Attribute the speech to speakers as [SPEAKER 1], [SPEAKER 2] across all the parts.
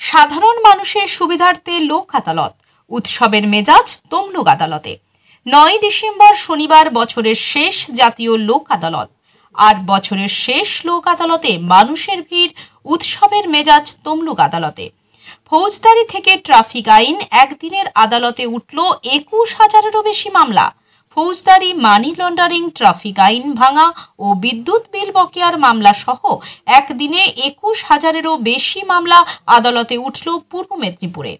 [SPEAKER 1] সাধারণ মানুষের সুবিধার্থে লোক আদালত, উৎসবের মেজাজ তমলুক আদালতে। নয় ডিসেম্বর শনিবার বছরের শেষ জাতীয় লোক আদালত। আর বছরের শেষ লোক আদালতে মানুষের ভিড়, উৎসবের মেজাজ তমলুক আদালতে। ফৌজদারি থেকে ট্রাফিক আইন একদিনের আদালতে উঠল একুশ হাজারেরও বেশি মামলা। ফৌজদারি, মানি লন্ডারিং, ট্রাফিক আইন ভাঙা ও বিদ্যুৎ বিল বকেয়ার মামলা সহ একদিনে একুশ হাজারেরও বেশি মামলা আদালতে উঠল পূর্ব মেদিনীপুরে।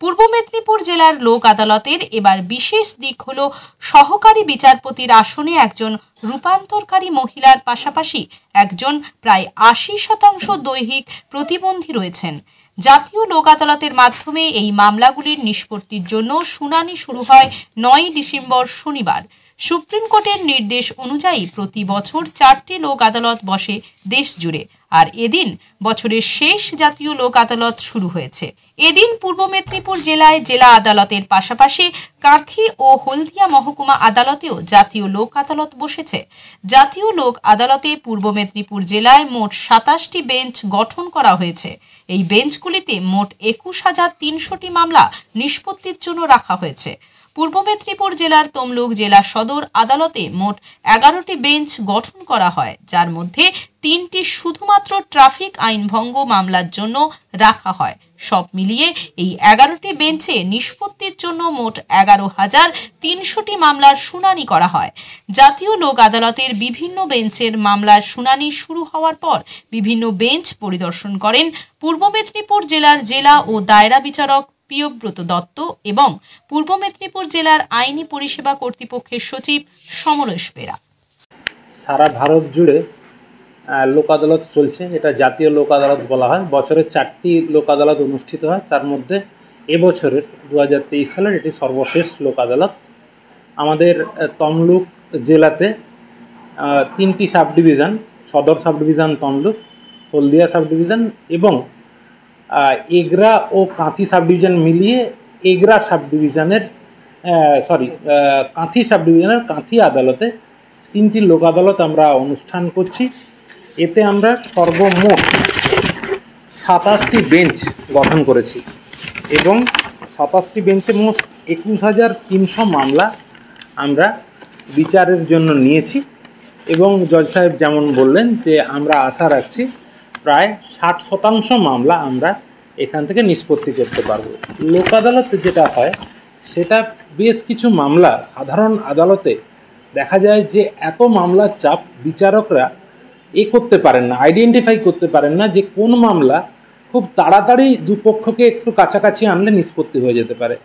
[SPEAKER 1] পূর্ব মেদিনীপুর জেলার লোক আদালতের এবার বিশেষ দিক হল সহকারী বিচারপতির আসনে একজন রূপান্তরকারী মহিলার পাশাপাশি একজন প্রায় আশি শতাংশ দৈহিক প্রতিবন্ধী রয়েছেন। জাতীয় লোক আদালতের মাধ্যমে এই মামলাগুলির নিষ্পত্তির জন্য শুনানি শুরু হয় নয় ডিসেম্বর শনিবার। সুপ্রিম কোর্টের নির্দেশ অনুযায়ী প্রতি বছর চারটি লোক আদালত বসে দেশ জুড়ে আর এদিন বছরের শেষ জাতীয় লোক আদালত শুরু হয়েছে। এদিন পূর্ব মেদিনীপুর জেলায় জেলা আদালতের পাশাপাশি কাঁথি ও হলদিয়া মহকুমা আদালতেও জাতীয় লোক আদালত বসেছে। জাতীয় লোক আদালতে পূর্ব মেদিনীপুর জেলায় মোট সাতাশটি বেঞ্চ গঠন করা হয়েছে। এই বেঞ্চগুলিতে মোট একুশ হাজার তিনশোটি মামলা নিষ্পত্তির জন্য রাখা হয়েছে। পূর্ব মেদিনীপুর জেলার তমলুক জেলা সদর আদালতে মোট এগারোটি বেঞ্চ গঠন করা হয়, যার মধ্যে তিনটি শুধুমাত্র ট্রাফিক আইন ভঙ্গ মামলার জন্য রাখা হয়। সব মিলিয়ে এই এগারোটি বেঞ্চে নিষ্পত্তির জন্য মোট এগারো হাজার তিনশোটি মামলার শুনানি করা হয়। জাতীয় লোক আদালতের বিভিন্ন বেঞ্চের মামলার শুনানি শুরু হওয়ার পর বিভিন্ন বেঞ্চ পরিদর্শন করেন পূর্ব মেদিনীপুর জেলার জেলা ও দায়রা বিচারক প্রিয়ব্রত দত্ত এবং পূর্ব মেদিনীপুর জেলার আইনি পরিষেবা কর্তৃপক্ষের সচিব সমরেশ বেরা
[SPEAKER 2] সারা ভারত জুড়ে লোক আদালত চলছে, এটা জাতীয় লোক আদালত বলা হয়। বছরে চারটি লোক আদালত অনুষ্ঠিত হয়। তার মধ্যে এবছরের দু হাজার তেইশ সালের এটি সর্বশেষ লোক আদালত আমাদের তমলুক জেলাতে তিনটি সাব ডিভিশন সদর sub division Tamluk, Haldia sub division এবং এগরা ও কাঁথি সাব ডিভিশন মিলিয়ে এগরা সাব ডিভিশনের সরি কাঁথি সাব ডিভিশনের কাঁথি আদালতে তিনটি লোক আদালত আমরা অনুষ্ঠান করছি। এতে আমরা সর্বমোট সাতাশটি বেঞ্চ গঠন করেছি এবং সাতাশটি বেঞ্চে মোট একুশ হাজার তিনশো মামলা আমরা বিচারের জন্য নিয়েছি এবং জজ সাহেব যেমন বললেন যে আমরা আশা রাখছি প্রায় ষাট শতাংশ মামলা আমরা এখান থেকে নিষ্পত্তি করতে পারব। লোক আদালতে যেটা হয়, সেটা বেশ কিছু মামলা সাধারণ আদালতে দেখা যায় যে এত মামলার চাপ বিচারকরা এ করতে পারেন না আইডেন্টিফাই করতে পারেন না যে কোন মামলা খুব তাড়াতাড়ি দুপক্ষকে একটু কাছাকাছি আনলে নিষ্পত্তি হয়ে যেতে পারে।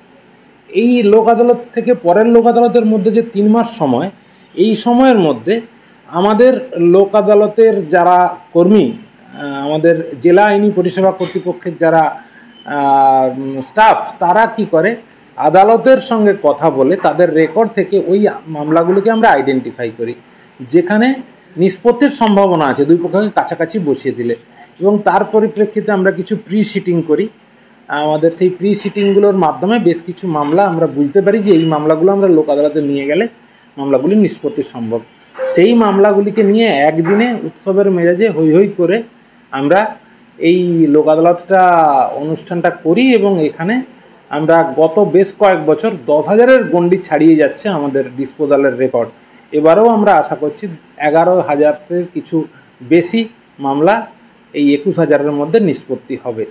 [SPEAKER 2] এই লোক আদালত থেকে পরের লোক আদালতের মধ্যে যে তিন মাস সময়, এই সময়ের মধ্যে আমাদের লোক আদালতের যারা কর্মী আমাদের জেলা আইনি পরিষেবা কর্তৃপক্ষের যারা স্টাফ তারা কি করে? আদালতের সঙ্গে কথা বলে তাদের রেকর্ড থেকে ওই মামলাগুলিকে আমরা আইডেন্টিফাই করি, যেখানে নিষ্পত্তির সম্ভাবনা আছে, দুই পক্ষকে কাছাকাছি বসিয়ে দিলে। এবং তার পরিপ্রেক্ষিতে আমরা কিছু প্রি সিটিং করি। আমাদের সেই প্রি সিটিংগুলোর মাধ্যমে বেশ কিছু মামলা আমরা বুঝতে পারি যে এই মামলাগুলো আমরা লোক আদালতে নিয়ে গেলে মামলাগুলি নিষ্পত্তি সম্ভব। সেই মামলাগুলিকে নিয়ে একদিনে উৎসবের মেজাজে হৈ হৈ করে আমরা এই লোক আদালতটা অনুষ্ঠানটা করি এবং এখানে আমরা গত বেশ কয়েক বছর দশ হাজারের গণ্ডি ছাড়িয়ে যাচ্ছে আমাদের ডিসপোজালের রেকর্ড এবারেও আমরা আশা করছি এগারো হাজারের কিছু বেশি মামলা এই একুশ হাজারের মধ্যে নিষ্পত্তি হবে।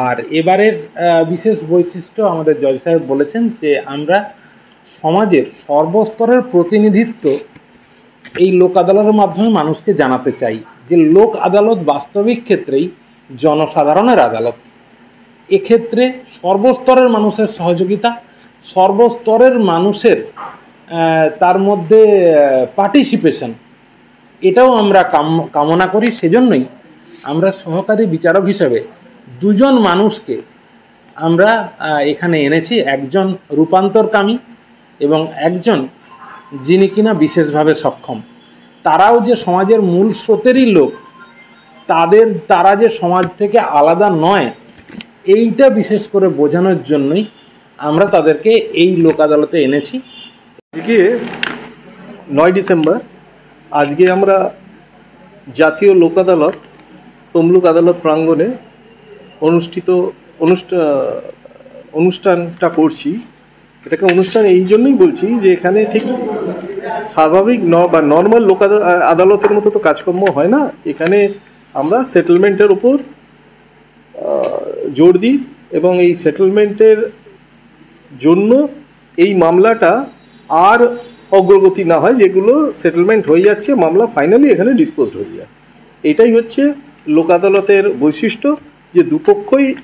[SPEAKER 2] আর এবারের বিশেষ বৈশিষ্ট্য আমাদের জজ সাহেব বলেছেন যে আমরা সমাজের সর্বস্তরের প্রতিনিধিত্ব এই লোক আদালতের মাধ্যমে মানুষকে জানাতে চাই যে লোক আদালত বাস্তবিক ক্ষেত্রেই জনসাধারণের আদালত। এক্ষেত্রে সর্বস্তরের মানুষের সহযোগিতা, সর্বস্তরের মানুষের তার মধ্যে পার্টিসিপেশন এটাও আমরা কাম- কামনা করি। সেজন্যই আমরা সহকারী বিচারক হিসেবে দুজন মানুষকে আমরা এখানে এনেছি। একজন রূপান্তরকামী এবং একজন যিনি কিনা বিশেষভাবে সক্ষম। তারাও যে সমাজের মূল স্রোতেরই লোক, তাদের, তারা যে সমাজ থেকে আলাদা নয়, এইটা বিশেষ করে বোঝানোর জন্যই আমরা তাদেরকে এই লোক আদালতে এনেছি।
[SPEAKER 3] আজকে নয় ডিসেম্বর, আজকে আমরা জাতীয় লোক আদালত, তমলুক আদালত প্রাঙ্গণে অনুষ্ঠিত অনুষ্ঠা, অনুষ্ঠানটা করছি। এটাকে অনুষ্ঠান এই জন্যই বলছি যে এখানে ঠিক স্বাভাবিক ন বা নর্মাল লোক আদালতের মতো তো কাজকর্ম হয় না। এখানে আমরা সেটেলমেন্টের আহ, জোর দিই এবং এই সেটেলমেন্টের জন্য এই মামলাটা আর অগ্রগতি না হয় যেগুলো সেটেলমেন্ট হয়ে যাচ্ছে মামলা ফাইনালি এখানে ডিসপোজড হয়ে যায়। এটাই হচ্ছে লোক আদালতের বৈশিষ্ট্য যে দুপক্ষই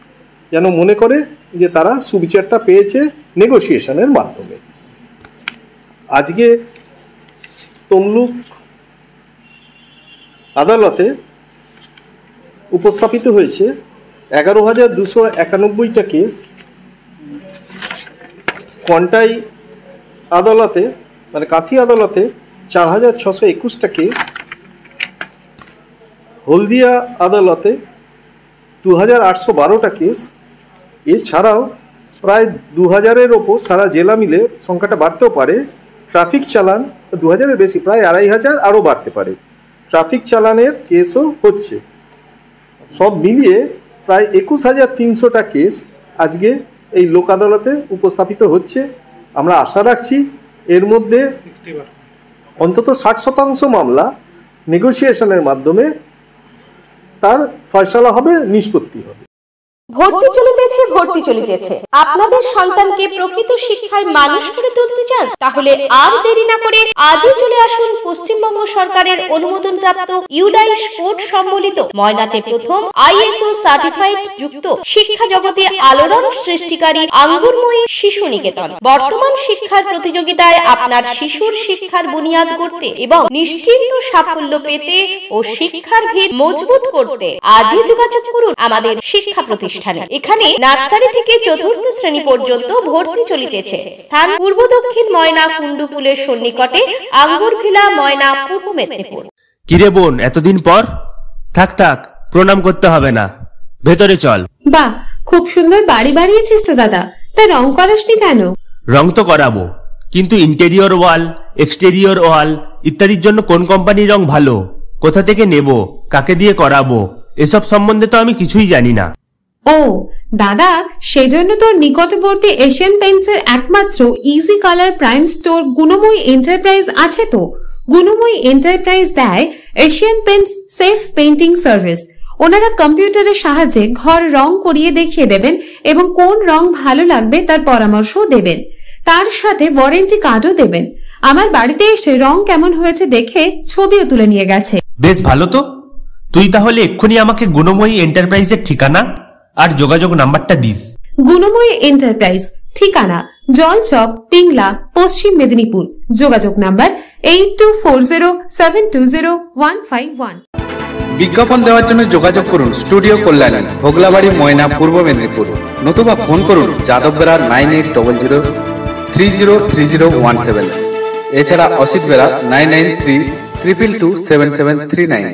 [SPEAKER 3] যেন মনে করে যে তারা সুবিচারটা পেয়েছে নেগোসিয়েশনের মাধ্যমে। আজকে তমলুক আদালতে উপস্থাপিত হয়েছে এগারো হাজার দুশো একানব্বইটা কেস। কন্টাই আদালতে মানে কাথি আদালতে চার হাজার ছশো একুশটা কেস। হলদিয়া আদালতে দু হাজার আটশো বারোটা কেস। এছাড়াও প্রায় দু হাজারের ওপর সারা জেলা মিলে সংখ্যাটা বাড়তেও পারে। ট্রাফিক চালান দু হাজারের বেশি, প্রায় আড়াই হাজার আরও বাড়তে পারে। ট্রাফিক চালানের কেসও হচ্ছে। সব মিলিয়ে প্রায় একুশ হাজার তিনশোটা কেস আজকে এই লোক আদালতে উপস্থাপিত হচ্ছে। আমরা আশা রাখছি এর মধ্যে অন্তত ষাট শতাংশ মামলা নেগোসিয়েশনের মাধ্যমে তার ফয়সলা হবে, নিষ্পত্তি হবে।
[SPEAKER 1] ভর্তি চলিতেছে ভর্তি চলিতেছে। আপনাদের সন্তানকে প্রকৃত শিক্ষায় মানুষ করে তুলতে চান, তাহলে আর দেরি না করে আজই চলে আসুন পশ্চিমবঙ্গ সরকারের অনুমোদন প্রাপ্ত ইউডাইস কোড সম্বলিত ময়নাতে প্রথম আইএসও সার্টিফাইড যুক্ত শিক্ষা জগতে আলোড়ন সৃষ্টিকারী আঙ্গুরময়ী শিশু নিকেতন। বর্তমান শিক্ষার প্রতিযোগিতায় আপনার শিশুর শিক্ষার বুনিয়াদ করতে এবং নিশ্চিন্ত সাফল্য পেতে ও শিক্ষার ভিত মজবুত করতে আজই যোগাযোগ করুন আমাদের শিক্ষা প্রতিষ্ঠানে। এখানে নার্সারি থেকে চতুর্থ শ্রেণি পর্যন্ত ভর্তি চলিতেছে। স্থান পূর্ব দক্ষিণ ময়না কুন্ডুপুলের সন্নিকটে আঙ্গুরভিলা ময়না পূর্ব মেদিনীপুর।
[SPEAKER 4] কিরে বোন এতদিন পর? থাক থাক প্রণাম করতে হবে না। ভেতরে চল।
[SPEAKER 5] বাহ খুব সুন্দর বাড়ি বানিয়েছিস তো দাদা। তা রং করাসনি কেন?
[SPEAKER 4] রং তো করাবো কিন্তু ইন্টেরিয়র ওয়াল এক্সটেরিয়র ওয়াল ইত্যাদির জন্য কোন কোম্পানির রং ভালো? কোথা থেকে নেব? কাকে দিয়ে করাবো? এসব সম্বন্ধে তো আমি কিছুই জানি না।
[SPEAKER 5] ও, দাদা, সেজন্য তোর নিকটবর্তী এশিয়ান পেইন্টসের একমাত্র easy colour prime store Gunamoyee enterprise আছে তো? গুণময়ী এন্টারপ্রাইজ দেয় Asian Paints safe painting service ওনারা কম্পিউটারের সাহায্যে ঘর রং করিয়ে দেখিয়ে দেবেন এবং কোন রং ভালো লাগবে তার পরামর্শও দেবেন। তার সাথে ওয়ারেন্টি কার্ডও দেবেন। আমার বাড়িতে এসে রং কেমন হয়েছে দেখে ছবিও তুলে নিয়ে গেছে।
[SPEAKER 4] বেশ ভালো তো। তুই তাহলে এক্ষুনি আমাকে গুণময়ী এন্টারপ্রাইজের ঠিকানা আর যোগাযোগ নাম্বারটা দিস।
[SPEAKER 5] গুণময় এন্টারপ্রাইজ ঠিকানা জলচক পিংলা পশ্চিম মেদিনীপুর। যোগাযোগ number eight two four zero seven two zero one five one
[SPEAKER 6] বিজ্ঞাপন দেওয়ার জন্য যোগাযোগ করুন স্টুডিও কল্যাণী ভোগলাবাড়ি ময়না পূর্ব মেদিনীপুর। নতুবা ফোন করুন Jadab Bera nine eight double zero three zero three zero one seven এছাড়া Asit Bera nine nine three triple two seven seven three nine